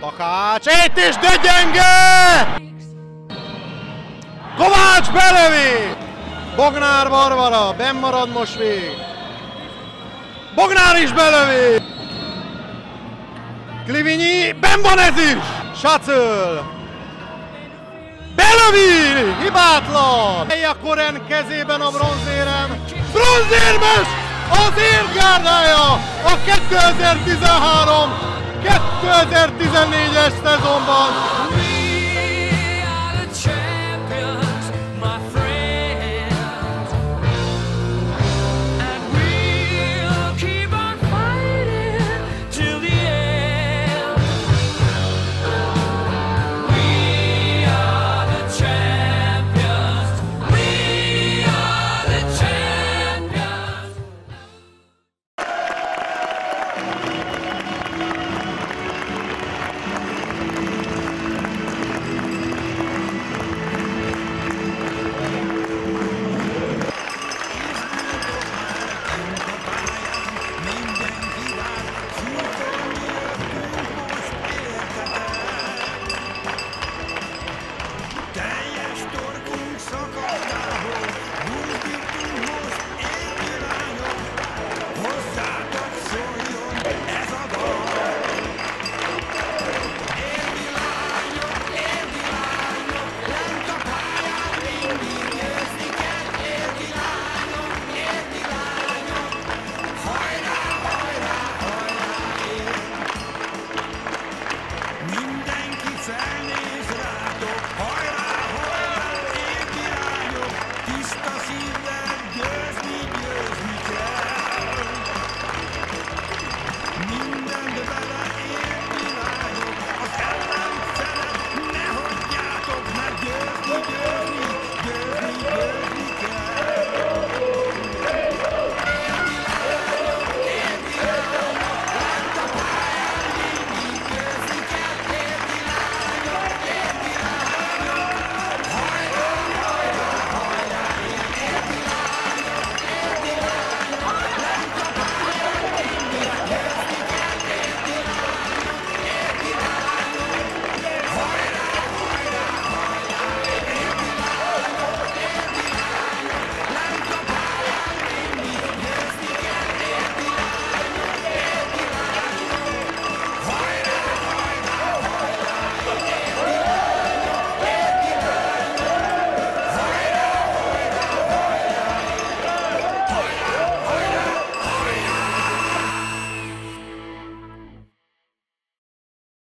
Takács, itt is, de gyenge! Kovács belövi! Bognár Barbara, benn marad most még. Bognár is belövi! Klivinyi, benn van ez is! Sacöl! Belövi! Hibátlan! a Koren kezében a bronzérem. Bronzérmes! Az érgárdája a 2013 2014-es szezonban East